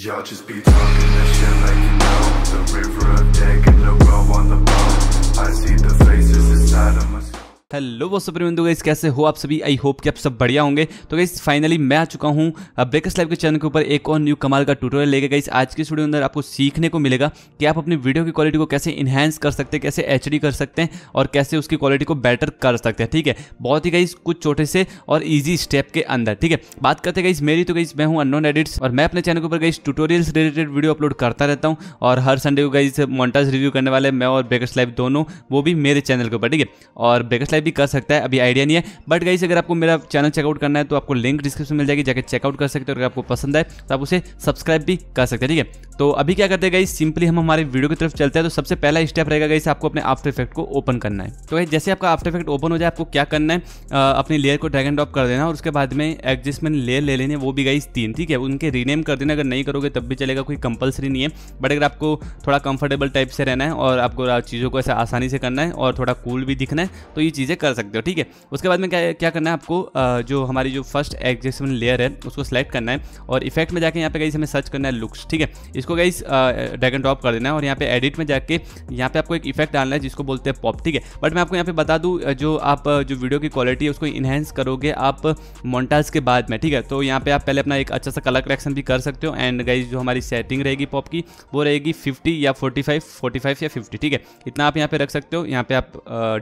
Y'all just be talking that shit like you know. The river of death and the row on the boat I see the faces inside of my hello, वो super बंधु guys कैसे हो आप सभी? I hope कि आप सब बढ़िया होंगे। तो गाइस फाइनली मैं आ चुका हूँ ब्रेकर्स लाइव के चैनल के ऊपर एक और न्यू कमाल का ट्यूटोरियल लेके। गाइस आज की वीडियो अंदर आपको सीखने को मिलेगा कि आप अपनी वीडियो की क्वालिटी को कैसे इन्हेंस कर सकते हैं, कैसे एचडी कर सकते हैं और कैसे उसकी क्वालिटी को बेटर कर सकते हैं, ठीक है? बहुत ही गाइस कुछ छोटे से और ईजी स्टेप के अंदर, ठीक है? बात करते गाइस मेरी तो गाइस मैं हूँ अनोन एडिट्स और मैं अपने चैनल के ऊपर guys tutorials related video upload करता रहता हूँ और हर संडे को गाइस मोन्टाज रिव्यू करने वाले मैं और ब्रेकर्स लाइव दोनों, वो भी मेरे चैनल के ऊपर, ठीक है? और ब्रेकर्स लाइव भी कर सकता है, अभी आइडिया नहीं है। बट गाइस अगर आपको मेरा चैनल चेकआउट करना है तो आपको लिंक डिस्क्रिप्शन मिल जाएगी जाकर चेकआउट कर सकते हो। अगर आपको पसंद है तो आप उसे सब्सक्राइब भी कर सकते हैं, ठीक है? तो अभी क्या करते हैं गाइस सिंपली हम हमारे वीडियो की तरफ़ चलते हैं तो सबसे पहला स्टेप रहेगा गाइस आपको अपने आफ्टर इफ़ेक्ट को ओपन करना है। तो जैसे आपका आफ्टर इफ़ेक्ट ओपन हो जाए, आपको क्या करना है अपनी लेयर को ड्रैग एंड ड्रॉप कर देना, और उसके बाद में एडजस्टमेंट लेयर ले लेने, वो भी गाइस तीन, ठीक है? उनके रीनेम कर देना, अगर नहीं करोगे तब भी चलेगा, कोई कंपलसरी नहीं है। बट अगर आपको थोड़ा कंफर्टेबल टाइप से रहना है, और आपको चीज़ों को ऐसा आसानी से करना है, और थोड़ा कूल भी दिखना है तो ये चीज़ें कर सकते हो, ठीक है? उसके बाद में क्या क्या करना है आपको जो हमारी जो फ़र्स्ट एडजस्टमेंट लेयर है, उसको सेलेक्ट करना है और इफ़ेक्ट में जाकर यहाँ पे गाइस हमें सर्च करना है लुक्स ठीक है? इसको गाइस ड्रैग एंड ड्रॉप कर देना है और यहाँ पे एडिट में जाके यहाँ पे आपको एक इफ़ेक्ट डालना है जिसको बोलते हैं पॉप ठीक है? बट मैं आपको यहाँ पे बता दूँ जो आप जो वीडियो की क्वालिटी है, उसको इन्हेंस करोगे आप मोन्टाज के बाद में, ठीक है? तो यहाँ पे आप पहले अपना एक अच्छा सा कलर करेक्शन भी कर सकते हो एंड गाइज़ जो हमारी सेटिंग रहेगी पॉप की, वो रहेगी फिफ्टी या फोर्टी फाइव फोर्टी फाइव या फिफ्टी ठीक है? इतना आप यहाँ पे रख सकते हो, यहाँ पे आप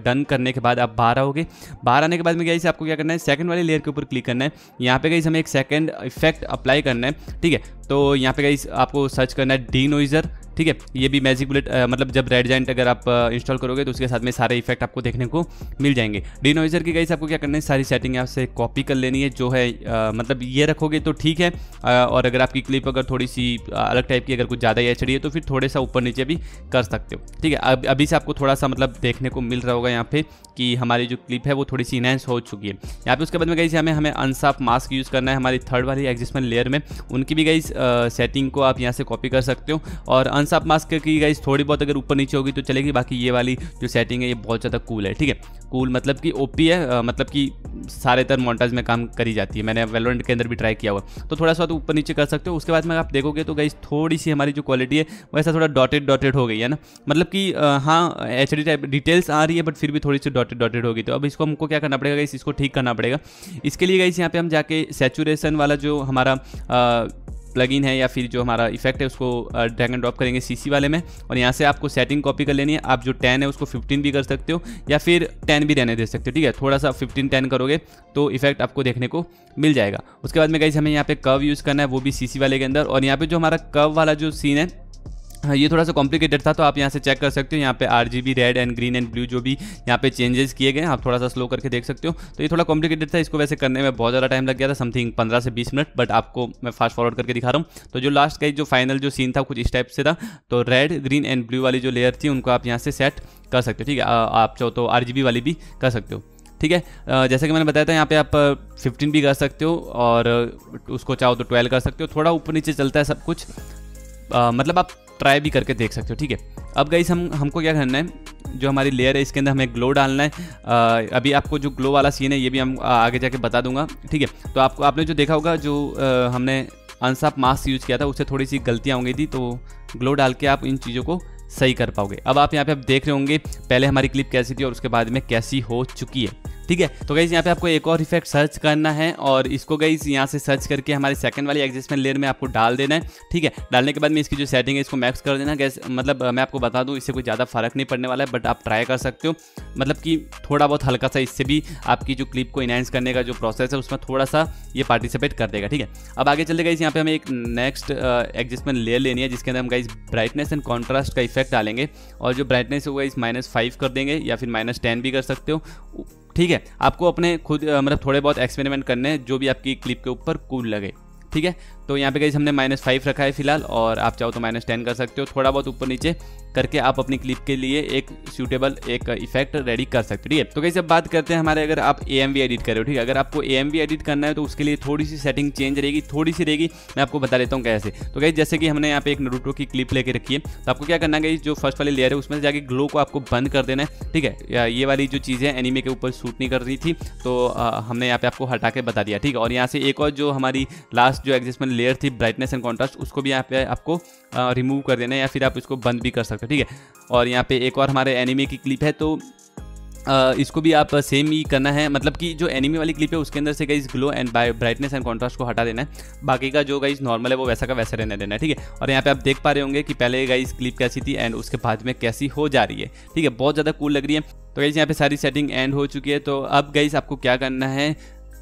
डन करने के बाद आप बाहर आओगे बाहर आने के बाद में गई आपको क्या करना है सेकंड वाली लेयर के ऊपर क्लिक करना है। यहाँ पे गई हमें एक सेकंड इफ़ेक्ट अप्लाई करना है, ठीक है? तो यहाँ पे गई आपको सर्च करना है डी नोइज़र ठीक है ये भी मैजिक बुलेट मतलब जब रेड जाइंट अगर आप इंस्टॉल करोगे तो उसके साथ में सारे इफ़ेक्ट आपको देखने को मिल जाएँगे। डिनोइजर की गाइस आपको क्या करना है सारी सेटिंग आपसे कॉपी कर लेनी है जो है आ, मतलब ये रखोगे तो ठीक है आ, और अगर आपकी क्लिप अगर थोड़ी सी अलग टाइप की अगर कुछ ज़्यादा एच है तो फिर थोड़े सा ऊपर नीचे भी कर सकते हो। ठीक है अब अभी से आपको थोड़ा सा मतलब देखने को मिल रहा होगा यहाँ पे कि हमारी जो क्लिप है वो थोड़ी सी इनहेंस हो चुकी है। यहाँ पे उसके बाद में गई हमें हमें अनसाफ मास्क यूज़ करना है हमारी थर्ड वाली एग्जिस्टमेंट लेयर में। उनकी भी गई सेटिंग को आप यहाँ से कॉपी कर सकते हो और अनसाफ मास्क की गाइस थोड़ी बहुत अगर ऊपर नीचे होगी तो चलेगी, बाकी ये वाली जो सेटिंग है, ये बहुत ज़्यादा कूल है, ठीक है? कूल मतलब कि ओपी है मतलब कि सारे तरह मोन्टाज में काम करी जाती है। मैंने वेलोरेंट के अंदर भी ट्राई किया हुआ तो थोड़ा सा तो ऊपर नीचे कर सकते हो, उसके बाद में आप देखोगे तो गाइस थोड़ी सी हमारी जो क्वालिटी है वैसा थोड़ा डॉटेड डॉटेड हो गई है ना? मतलब कि हाँ एच टाइप डिटेल्स आ रही है बट फिर भी थोड़ी सी डॉटेड डॉटेड होगी। तो अब इसको हमको क्या करना पड़ेगा इसको ठीक करना पड़ेगा। इसके लिए गाइस यहाँ पे हम जाके सेचुरेशन वाला जो हमारा प्लगइन है या फिर जो हमारा इफ़ेक्ट है, उसको ड्रैग एंड ड्रॉप करेंगे सीसी वाले में और यहाँ से आपको सेटिंग कॉपी कर लेनी है। आप जो टेन है, उसको फिफ्टीन भी कर सकते हो या फिर टेन भी रहने दे सकते हो, ठीक है? थोड़ा सा फिफ्टीन टेन करोगे तो इफ़ेक्ट आपको देखने को मिल जाएगा। उसके बाद में कहीं हमें यहाँ पे कव यूज़ करना है, वो भी सी वाले के अंदर और यहाँ पे जो हमारा कव वाला जो सीन है हाँ ये थोड़ा सा कॉम्प्लिकेटेड था तो आप यहाँ से चेक कर सकते हो। यहाँ पे RGB red and green and blue जो भी यहाँ पे चेंजेस किए गए आप थोड़ा सा स्लो करके देख सकते हो। तो ये थोड़ा कॉम्प्लिकेटेड था, इसको वैसे करने में बहुत ज़्यादा टाइम लग गया था समथिंग पंद्रह से बीस मिनट बट आपको मैं फास्ट फॉरवर्ड करके दिखा रहा हूँ। तो जो लास्ट का जो फाइनल जो सीन था, कुछ इस टाइप से था तो रेड ग्रीन एंड ब्लू वाली जो लेयर थी, उनको आप यहाँ से सेट कर सकते हो, ठीक है? आप चाहो तो आरजीबी वाली भी कर सकते हो, ठीक है? जैसे कि मैंने बताया था, यहाँ पे आप 15 भी कर सकते हो, और उसको चाहो तो 12 कर सकते हो। थोड़ा ऊपर नीचे चलता है सब कुछ। मतलब आप ट्राई भी करके देख सकते हो ठीक है? अब गई हम हमको क्या करना है? जो हमारी लेयर है इसके अंदर हमें ग्लो डालना है। आ, अभी आपको जो ग्लो वाला सीन है ये भी हम आगे जाके बता दूँगा ठीक है? तो आपको आपने जो देखा होगा जो आ, हमने अनसाप मास्क यूज़ किया था उससे थोड़ी सी गलतियाँ होंगी थी तो ग्लो डाल के आप इन चीज़ों को सही कर पाओगे। अब आप यहाँ पे आप देख रहे होंगे पहले हमारी क्लिप कैसी थी और उसके बाद में कैसी हो चुकी है। ठीक है? तो गई यहाँ पे आपको एक और इफ़ेक्ट सर्च करना है और इसको गई यहाँ से सर्च करके हमारे सेकंड वाली एग्जिस्टमेंट लेयर में आपको डाल देना है, ठीक है? डालने के बाद में इसकी जो सेटिंग है, इसको मैक्स कर देना गैस मतलब मैं आपको बता दूँ, इससे कोई ज़्यादा फ़र्क नहीं पड़ने वाला है बट आप ट्राई कर सकते हो। मतलब कि थोड़ा बहुत हल्का सा इससे भी आपकी जो क्लिप को इनहेंस करने का जो प्रोसेस है, उसमें थोड़ा सा ये पार्टिसिपेट कर देगा, ठीक है? अब आगे चलते गई यहाँ पे हमें एक नेक्स्ट एडजस्टमेंट लेयर लेनी है, जिसके अंदर हम गाइस ब्राइटनेस एंड कॉन्ट्रास्ट का इफ़ेक्ट डालेंगे और जो ब्राइटनेस होगा इस माइनस फाइव कर देंगे या फिर माइनस टेन भी कर सकते हो। ठीक है? आपको अपने खुद मतलब थोड़े बहुत एक्सपेरिमेंट करने हैं, जो भी आपकी क्लिप के ऊपर कूल लगे। ठीक है? तो यहाँ पे कहीं हमने माइनस फाइव रखा है फ़िलहाल, और आप चाहो तो माइनस टेन कर सकते हो। थोड़ा बहुत ऊपर नीचे करके आप अपनी क्लिप के लिए एक सूटेबल एक इफ़ेक्ट रेडी कर सकते हो, ठीक है? तो कैसे अब बात करते हैं हमारे, अगर आप ए एडिट कर रहे हो, ठीक है? अगर आपको ए एडिट करना है तो उसके लिए थोड़ी सी सेटिंग चेंज रहेगी, थोड़ी सी रहेगी। मैं आपको बता देता हूँ कैसे। तो गई जैसे कि हमने यहाँ पे एक नरूटो की क्लिप लेके रखी है तो आपको क्या करना है जो फ़र्स्ट वाली लेयर है, उसमें से जाके ग्लो को आपको बंद कर देना है, ठीक है? ये वाली जो चीज़ें एनिमे के ऊपर शूट नहीं कर रही थी तो हमने यहाँ पे आपको हटा के बता दिया, ठीक है? और यहाँ से एक और जो हमारी लास्ट जो एडजस्टमेंट लेयर थी ब्राइटनेस एंड कॉन्ट्रास्ट उसको भी यहाँ पे आपको रिमूव कर देना है या फिर आप इसको बंद भी कर सकते हो, ठीक है? और यहाँ पे एक और हमारे एनिमे की क्लिप है तो इसको भी आप सेम ही करना है मतलब कि जो एनिमी वाली क्लिप है, उसके अंदर से guys glow and brightness and contrast को हटा देना है। बाकी का जो गाइज़ नॉर्मल है, वो वैसा का वैसा रहने देना है, ठीक है? और यहाँ पे आप देख पा रहे होंगे कि पहले गाइज़ क्लिप कैसी थी एंड उसके बाद में कैसी हो जा रही है, ठीक है? बहुत ज़्यादा कूल लग रही है। तो गाइज़ यहाँ पे सारी सेटिंग एंड हो चुकी है तो अब गाइज़ आपको क्या करना है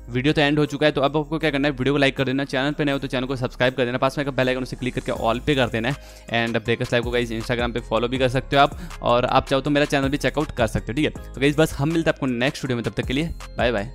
वीडियो तो एंड हो चुका है तो अब आपको क्या करना है, वीडियो को लाइक कर देना चैनल पे नहीं हो तो चैनल को सब्सक्राइब कर देना, पास में बेल आइकन उसे क्लिक करके ऑल पे कर देना है एंड ब्रेकर्स लाइव को गाइज़ इंस्टाग्राम पे फॉलो भी कर सकते हो आप, और आप चाहो तो मेरा चैनल भी चेकआउट कर सकते हो, ठीक है? तो गाइज़ बस हम मिलते हैं आपको नेक्स्ट वीडियो में, तब तक के लिए बाय बाय